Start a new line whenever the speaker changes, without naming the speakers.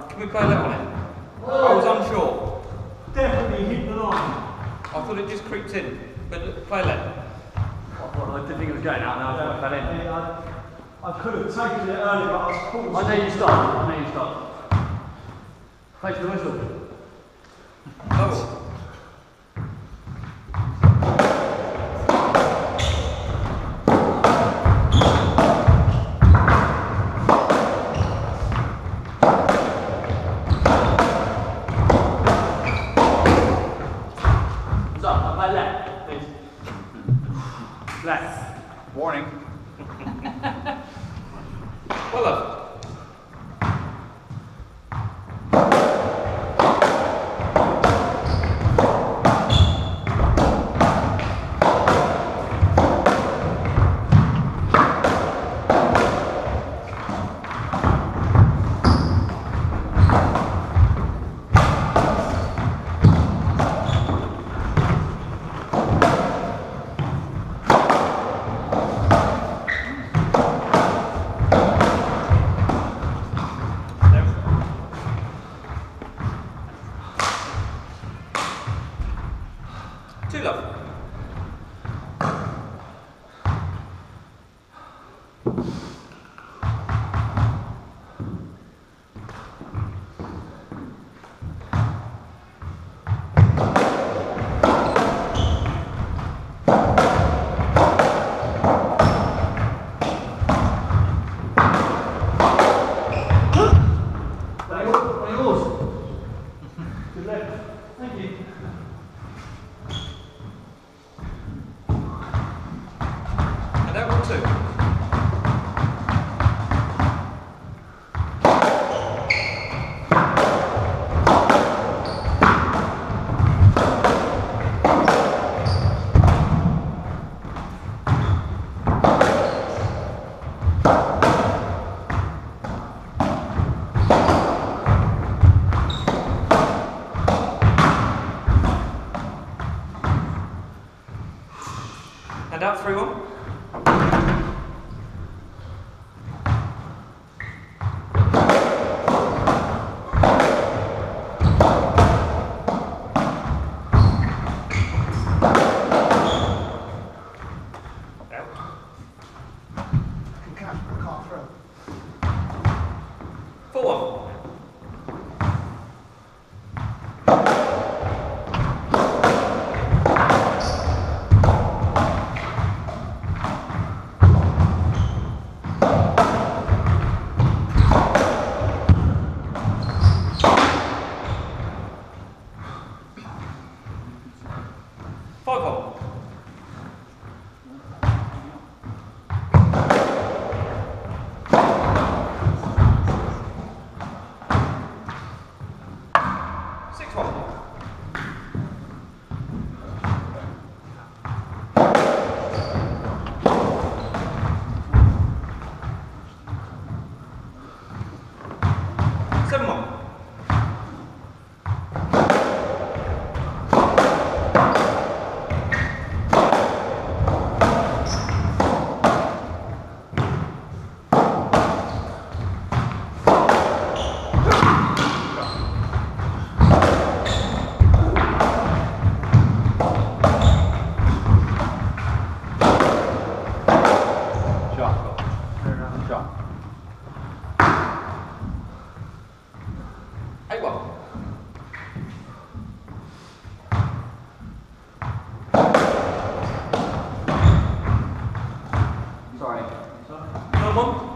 there.
Can we play a left on it? Oh. I was unsure.
Definitely hit the line.
I thought it just creeped in. But look, play left.
I thought I didn't think it was going out now, I thought it fell in.
I, I could have taken it earlier, but I was caught.
I know you start, I know you start. Play to the whistle.
Oh.
Please. Left.
Warning. well done. And out Armand.